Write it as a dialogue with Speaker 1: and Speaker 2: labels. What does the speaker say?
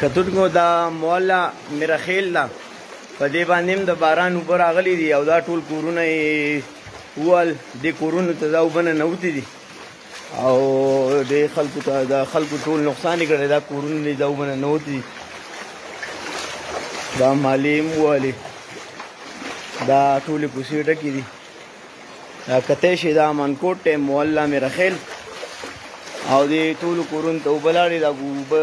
Speaker 1: کتونکو دا مولا میرخیل دا په دې باندې د باران اوبه راغلي دي او دا ټول کورونه یې ووهل دې کورونو ته دا اوبه ننوتې دي او د خلکو ته د خلکو ټول نقصان یې کړی دا کورونه دي دا ومنه نوت دي دا مالې هم والي دا ټولې کوڅې ډکې دي دا کتی شي دا منکوټ ټیم مولا مې رخیل او دې ټولو کورونو ته اوبه لاړې دا اوبه